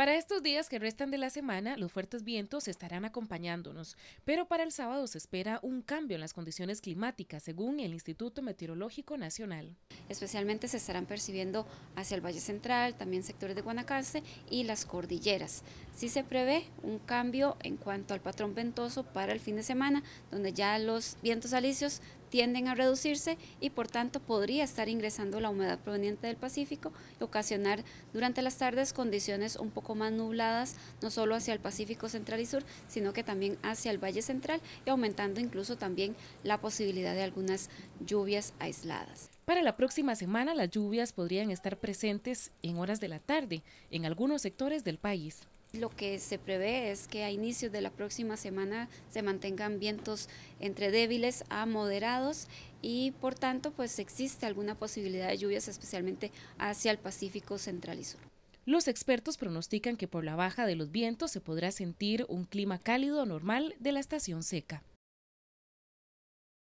Para estos días que restan de la semana, los fuertes vientos estarán acompañándonos, pero para el sábado se espera un cambio en las condiciones climáticas, según el Instituto Meteorológico Nacional. Especialmente se estarán percibiendo hacia el Valle Central, también sectores de Guanacaste y las cordilleras. Sí se prevé un cambio en cuanto al patrón ventoso para el fin de semana, donde ya los vientos alisios tienden a reducirse y por tanto podría estar ingresando la humedad proveniente del Pacífico y ocasionar durante las tardes condiciones un poco más nubladas, no solo hacia el Pacífico central y sur, sino que también hacia el Valle Central y aumentando incluso también la posibilidad de algunas lluvias aisladas. Para la próxima semana las lluvias podrían estar presentes en horas de la tarde en algunos sectores del país. Lo que se prevé es que a inicios de la próxima semana se mantengan vientos entre débiles a moderados y por tanto pues existe alguna posibilidad de lluvias especialmente hacia el Pacífico central y sur. Los expertos pronostican que por la baja de los vientos se podrá sentir un clima cálido normal de la estación seca.